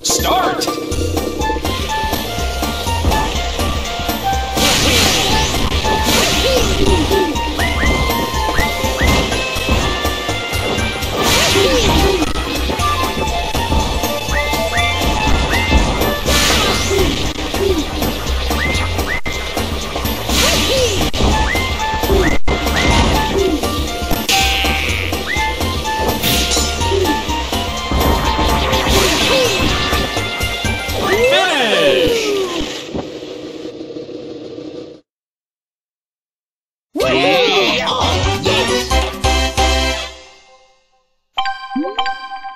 Start! Música